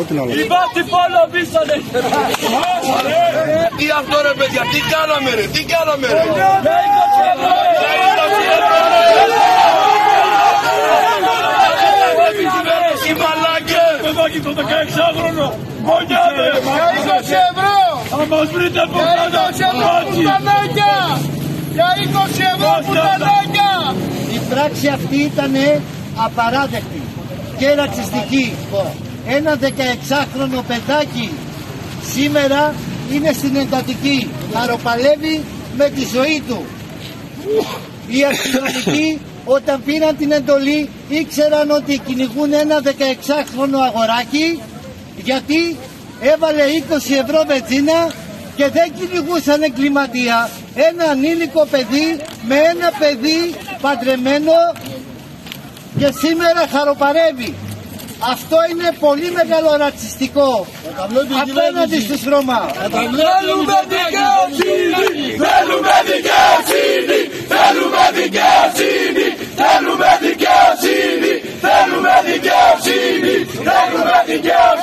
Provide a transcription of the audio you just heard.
Υπάρχει πόλο πίσω Τι αυτό ρε παιδιά, τι κάναμε ρε, τι κάναμε ρε. Οι μαλάκες. Παιδάκι το 16χρονο. Μονιάδε. Για 20 ευρώ! Θα μας βρείτε από Για κάτω. 20 ευρώ Μάτσι. πουτανάκια! Για 20 ευρώ πουτανάκια! Η πράξη αυτή ήταν απαράδεκτη και ρατσιστική. Ένα 16χρονο παιδάκι σήμερα είναι στην εντατική. Χαροπαλεύει με τη ζωή του. Οι αστυνομικοί όταν πήραν την εντολή ήξεραν ότι κυνηγούν ένα 16χρονο αγοράκι γιατί έβαλε 20 ευρώ βενζίνα και δεν κυνηγούσαν εγκληματία. Ένα ανήλικο παιδί με ένα παιδί παντρεμένο και σήμερα χαροπαρεύει. Αυτό είναι πολύ μεγάλο ρατσιστικό απέναντι στους Ρωμά. Θέλουμε δικαιοσύνη! Θέλουμε δικαιοσύνη! Θέλουμε δικαιοσύνη! Θέλουμε δικαιοσύνη! Θέλουμε δικαιοσύνη! Θέλουμε δικαιοσύνη!